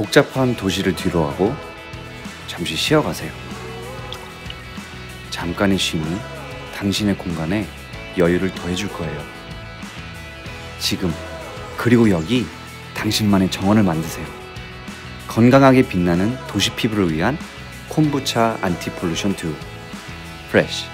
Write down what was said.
복잡한 도시를 뒤로하고 잠시 쉬어가세요. 잠깐의 쉼이 당신의 공간에 여유를 더해줄 거예요. 지금 그리고 여기 당신만의 정원을 만드세요. 건강하게 빛나는 도시 피부를 위한 콤부차 안티폴루션 2 프레쉬